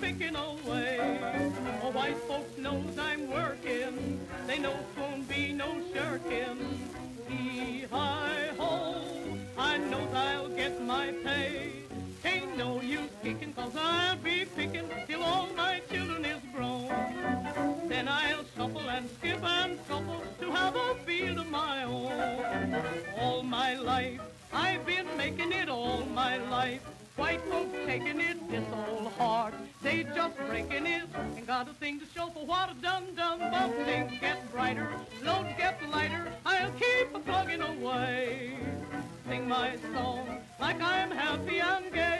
picking away. Oh, white folks knows I'm working. They know won't be no shirking. Hee hi ho, I knows I'll get my pay. Ain't no use kicking, cause I'll be picking till all my children is grown. Then I'll shuffle and skip and shuffle to have a field of my own. All my life, I've been making it all my life. White folks taking it this old hard. They just breaking it and got a thing to show for what a done. But things get brighter, loads get lighter. I'll keep a plugging away. Sing my song like I'm happy and gay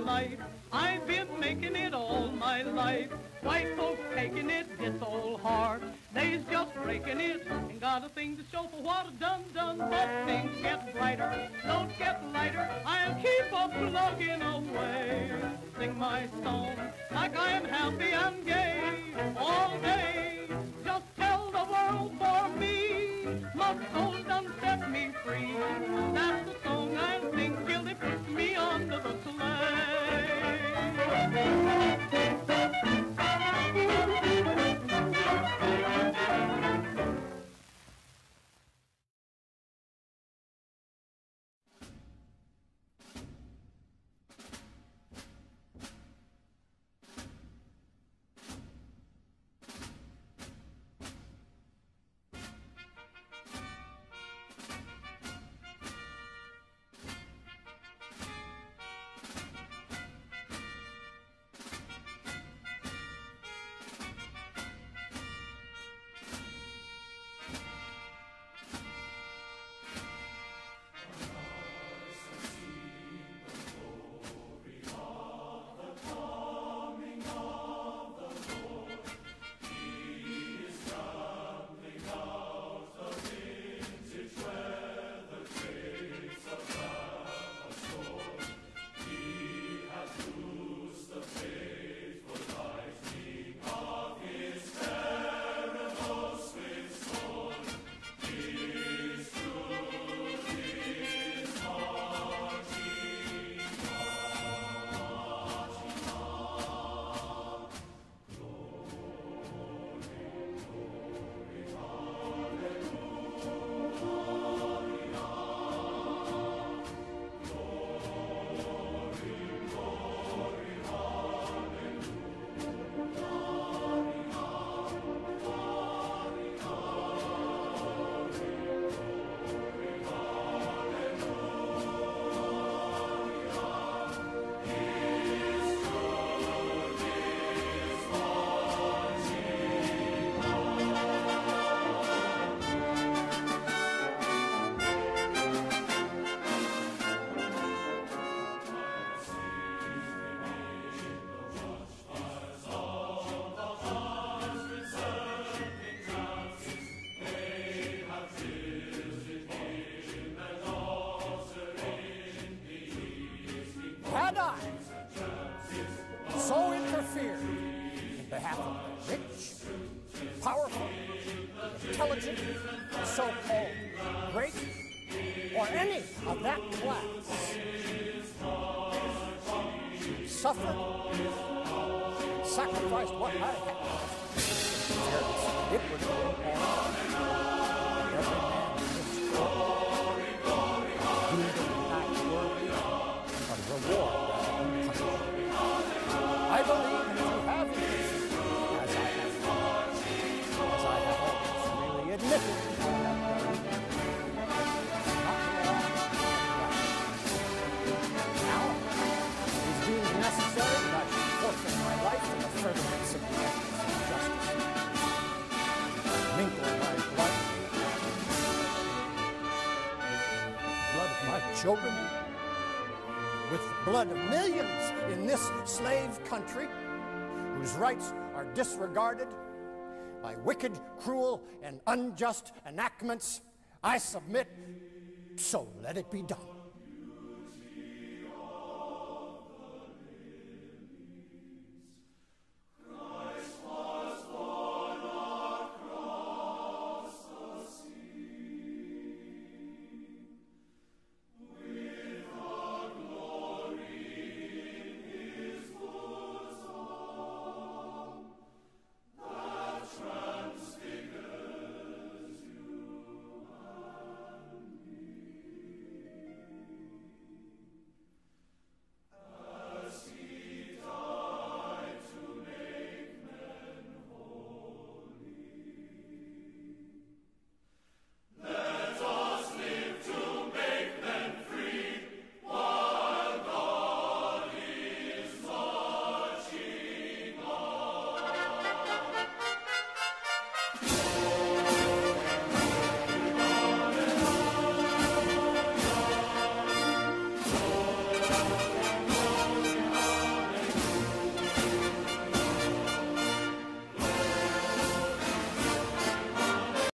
life, I've been making it all my life. White folks taking it this old hard. They's just breaking it and got a thing to show for what a done done. But things get brighter, don't get lighter. I'll keep on plugging away. Sing my song like I am happy and gay all day. Just tell the world for me, my soul done set me free. Had I so interfered in behalf of rich, powerful, intelligent, so-called great, or any of that class, suffered, sacrificed what I had, it would children, with the blood of millions in this slave country whose rights are disregarded by wicked, cruel, and unjust enactments, I submit, so let it be done.